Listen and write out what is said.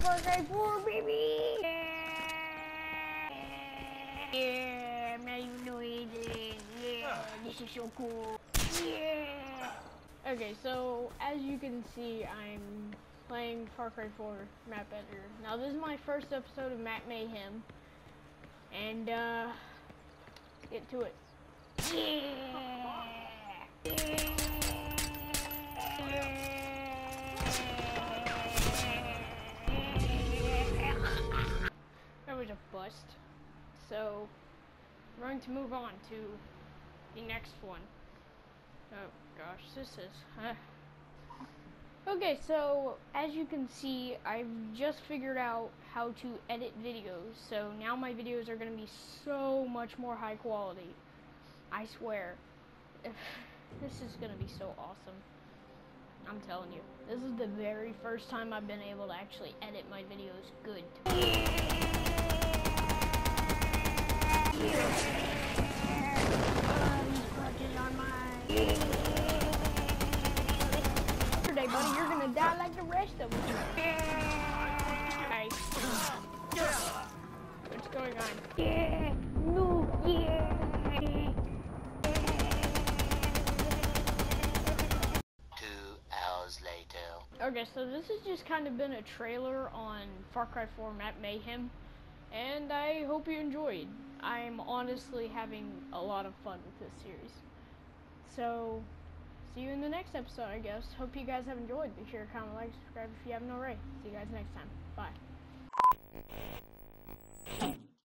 Far Cry 4, baby! Yeah, I'm not even doing anything. Yeah, this is so cool. Yeah! Okay, so as you can see, I'm playing Far Cry 4 Map Editor. Now, this is my first episode of Map Mayhem. And, uh, get to it. Yeah! That a bust. So, we're going to move on to the next one. Oh gosh, this is. Huh. Okay, so as you can see, I've just figured out how to edit videos. So now my videos are going to be so much more high quality. I swear. This is going to be so awesome. I'm telling you. This is the very first time I've been able to actually edit my videos good. Yesterday, buddy, you're gonna die like the rest of us. What's going on? Yeah, no, yeah. Two hours later. Okay, so this has just kind of been a trailer on Far Cry 4 Map Mayhem, and I hope you enjoyed. I'm honestly having a lot of fun with this series. So, see you in the next episode, I guess. Hope you guys have enjoyed. Be sure to comment, like, subscribe if you haven't already. See you guys next time. Bye.